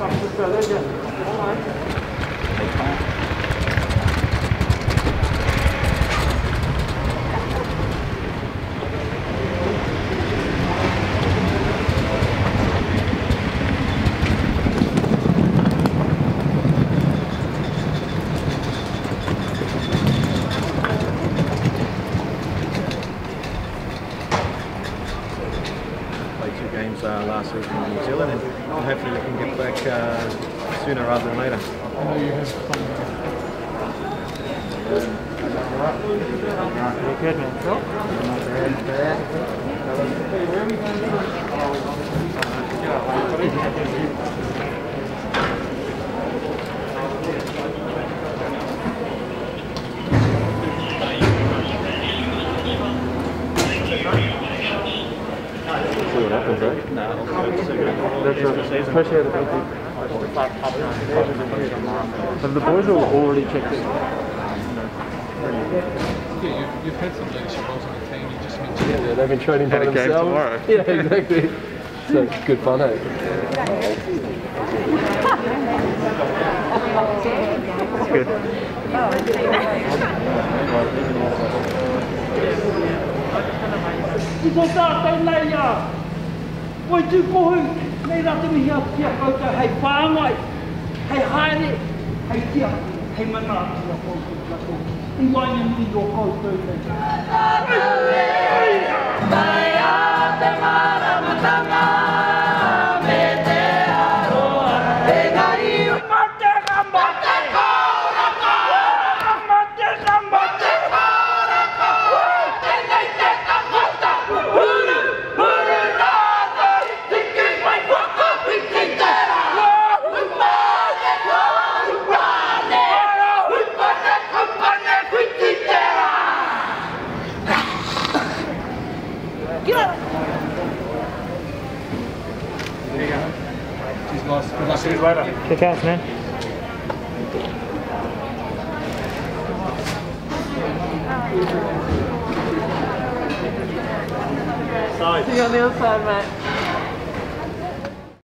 Vamos lá. Played two games uh, last week in New Zealand, and hopefully we can get back uh, sooner rather than later. I know you had fun. You're good, man. Cool. See what happens, right? That's a appreciate it. Thank you. Have the boys all already checked in? Yeah, you've, you've had some leadership roles on the team. You just mentioned Yeah, they've been training by And a game themselves. tomorrow. Yeah, exactly. So it's good fun, eh? It's good. Đi cô ta tên này Koe tū kohu, nei rata mihi a kia kauta, hei pāngai, hei haere, hei kia, hei mana atu a kouta kia kouta. Iwai ni mi o kouta ne. Tātou e, mai a te maramatanga! Tôi này Cheers, guys. Good luck. See you later. Kick ass, man. Side. You on the other side, mate.